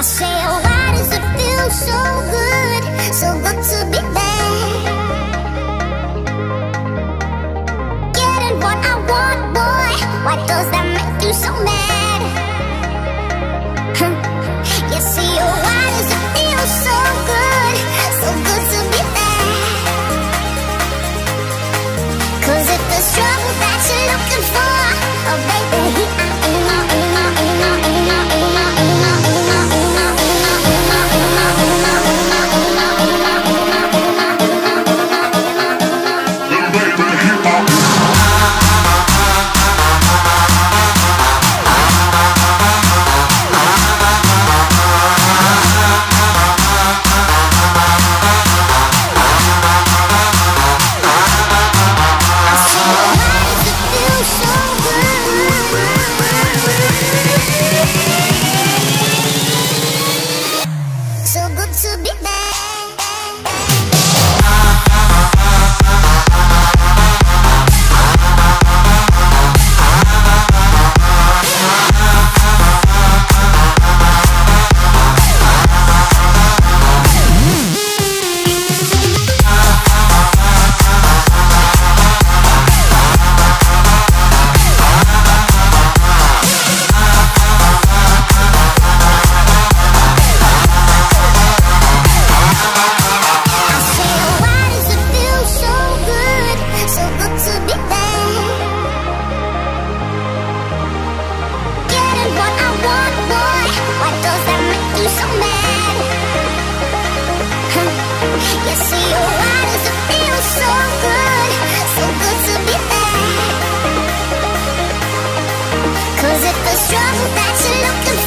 Oh, feels so good, so good to be there. Getting what I want, boy. Why does that make you so mad? you see, oh, why does it feel so good, so good to be? Cause if the struggle that you're looking for, oh baby. Is it the struggle that you're looking